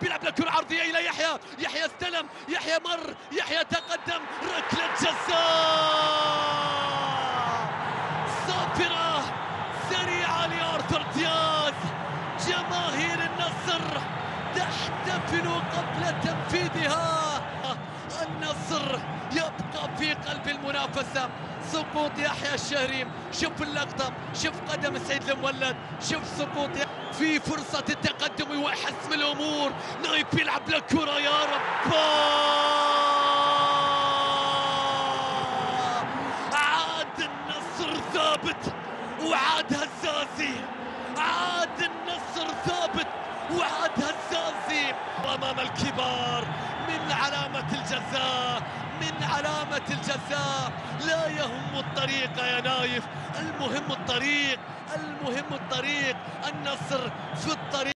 بيلعب الكرة عرضية إلى يحيى. يحيى استلم. يحيى مر. يحيى تقدم. ركلة جزاء. صافرة سريعة لأرثر دياز. جماهير النصر تحتفل قبل تنفيذها. النصر يبقى في قلب المنافسة. سقوط يحيى الشهريم. شوف اللقطة شوف قدم سعيد المولد شوف سقوط في فرصة التقدم وحسم الأمور نايف يلعب لكرة يا رب عاد النصر ثابت وعاد هزازي. عاد النصر ثابت وعاد هزازي. أمام الكبار من علامة الجزاء. علامة الجزاء. لا يهم الطريق يا نايف. المهم الطريق المهم الطريق. النصر في الطريق.